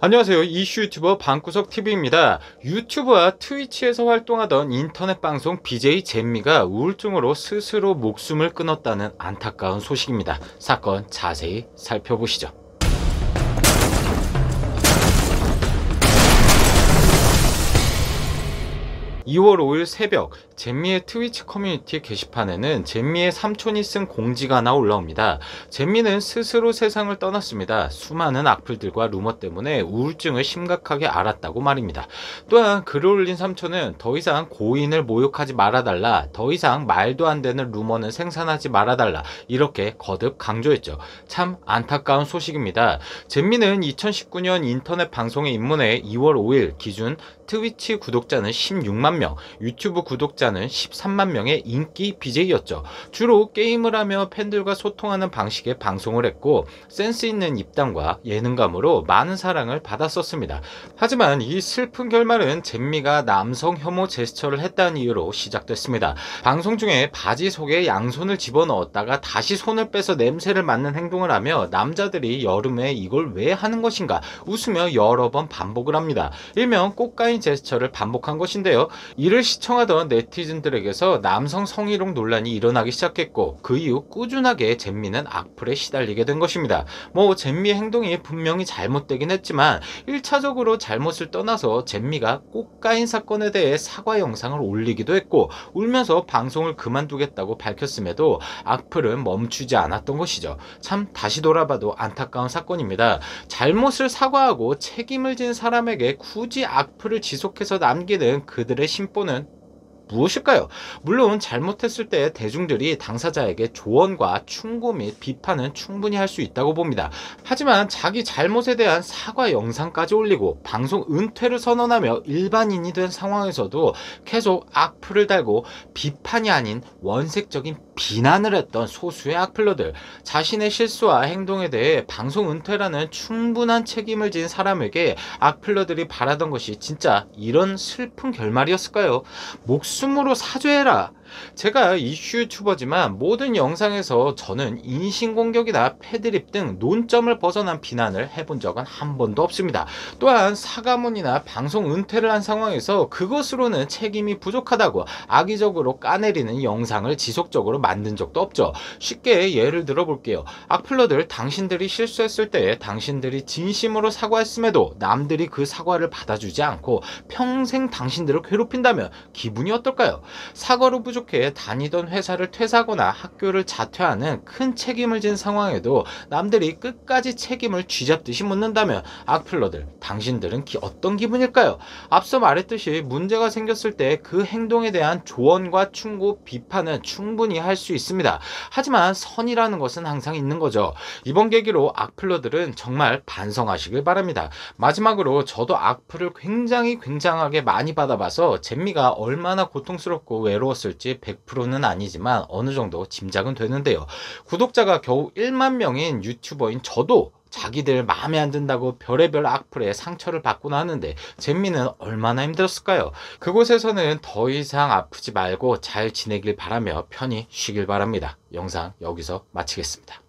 안녕하세요. 이슈 유튜버 방구석 TV입니다. 유튜브와 트위치에서 활동하던 인터넷 방송 BJ 잼미가 우울증으로 스스로 목숨을 끊었다는 안타까운 소식입니다. 사건 자세히 살펴보시죠. 2월 5일 새벽 잼미의 트위치 커뮤니티 게시판에는 잼미의 삼촌이 쓴 공지가 하나 올라옵니다. 잼미는 스스로 세상을 떠났습니다. 수많은 악플들과 루머 때문에 우울증을 심각하게 앓았다고 말입니다. 또한 글을 올린 삼촌은 더 이상 고인을 모욕하지 말아달라, 더 이상 말도 안 되는 루머는 생산하지 말아달라 이렇게 거듭 강조했죠. 참 안타까운 소식입니다. 잼미는 2019년 인터넷 방송에 입문해 2월 5일 기준 트위치 구독자는 16만 명, 유튜브 구독자는 13만 명의 인기 BJ였죠. 주로 게임을 하며 팬들과 소통하는 방식의 방송을 했고 센스 있는 입담과 예능감으로 많은 사랑을 받았었습니다. 하지만 이 슬픈 결말은 잼미가 남성 혐오 제스처를 했다는 이유로 시작됐습니다. 방송 중에 바지 속에 양손을 집어넣었다가 다시 손을 빼서 냄새를 맡는 행동을 하며 남자들이 여름에 이걸 왜 하는 것인가 웃으며 여러 번 반복을 합니다. 일명 꽃가인 제스처를 반복한 것인데요. 이를 시청하던 네티즌들에게서 남성 성희롱 논란이 일어나기 시작했고 그 이후 꾸준하게 잼미는 악플에 시달리게 된 것입니다. 뭐 잼미의 행동이 분명히 잘못되긴 했지만 1차적으로 잘못을 떠나서 잼미가 꽃가인 사건에 대해 사과 영상을 올리기도 했고 울면서 방송을 그만두겠다고 밝혔음에도 악플은 멈추지 않았던 것이죠. 참 다시 돌아봐도 안타까운 사건입니다. 잘못을 사과하고 책임을 진 사람에게 굳이 악플을 지속해서 남기는 그들의 심보는 무엇일까요? 물론 잘못했을 때 대중들이 당사자에게 조언과 충고 및 비판은 충분히 할 수 있다고 봅니다. 하지만 자기 잘못에 대한 사과 영상까지 올리고 방송 은퇴를 선언하며 일반인이 된 상황에서도 계속 악플을 달고 비판이 아닌 원색적인 비난을 했던 소수의 악플러들 자신의 실수와 행동에 대해 방송 은퇴라는 충분한 책임을 진 사람에게 악플러들이 바라던 것이 진짜 이런 슬픈 결말이었을까요? 목숨 으로 사죄해라 제가 이슈 유튜버지만 모든 영상에서 저는 인신공격이나 패드립 등 논점을 벗어난 비난을 해본 적은 한 번도 없습니다. 또한 사과문이나 방송 은퇴를 한 상황에서 그것으로는 책임이 부족하다고 악의적으로 까내리는 영상을 지속적으로 만든 적도 없죠. 쉽게 예를 들어 볼게요. 악플러들 당신들이 실수했을 때 당신들이 진심으로 사과했음에도 남들이 그 사과를 받아주지 않고 평생 당신들을 괴롭힌다면 기분이 어떨까요? 사과로 부족 부족해 다니던 회사를 퇴사하거나 학교를 자퇴하는 큰 책임을 진 상황에도 남들이 끝까지 책임을 쥐잡듯이 묻는다면 악플러들 당신들은 기, 어떤 기분일까요? 앞서 말했듯이 문제가 생겼을 때 그 행동에 대한 조언과 충고, 비판은 충분히 할 수 있습니다. 하지만 선이라는 것은 항상 있는 거죠. 이번 계기로 악플러들은 정말 반성하시길 바랍니다. 마지막으로 저도 악플을 굉장히 굉장하게 많이 받아봐서 잼미가 얼마나 고통스럽고 외로웠을지 될지 100%는 아니지만 어느 정도 짐작은 되는데요. 구독자가 겨우 1만 명인 유튜버인 저도 자기들 마음에 안 든다고 별의별 악플에 상처를 받곤 하는데 잼미는 얼마나 힘들었을까요? 그곳에서는 더 이상 아프지 말고 잘 지내길 바라며 편히 쉬길 바랍니다. 영상 여기서 마치겠습니다.